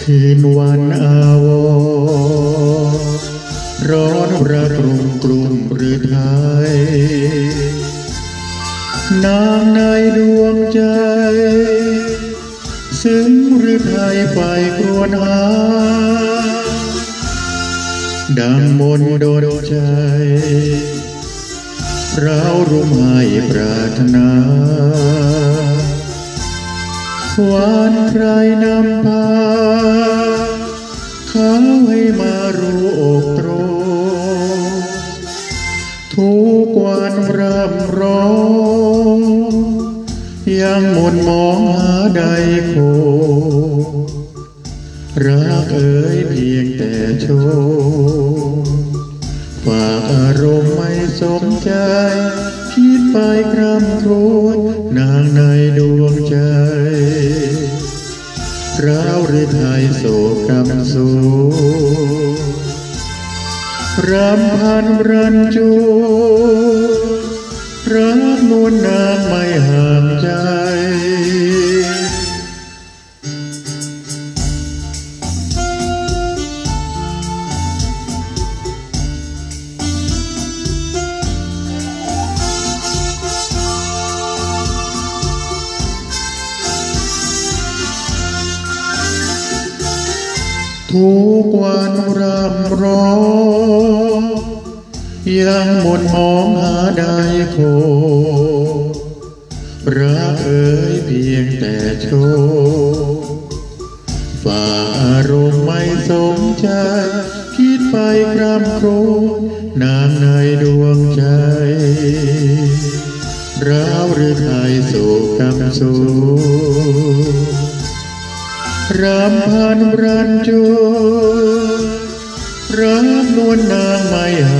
คืนวันอาวรร้อนระกรุงกรุงหรือไทย นางในดวงใจ ซึ้งหรือไทยไฟกรวนหา ดังมนโดนใจ เรารุ่มให้ปรารถนาหวานใครนำพา ทุกวันรำร้อง ยังหมดมองหาใดโค รักเอ๋ยเพียงแต่โชว์ฝากอารมณ์ไม่สมใจ คิดไปครำครวญนางในดวงใจร้าวหรือไทยโศกกำสู รำพันรันจูรักนวลนางไม่ห่างใจ ทุกวันรำ ยังหมดมองหาได้โครักเอ๋ยเพียงแต่โชว์ฝาอารมณ์ไม่สมใจ คิดไปครำโครวญนางในดวงใจร้าวหรือไทยโศกกำสูรำพันรันจูรักนวลนางไม่หา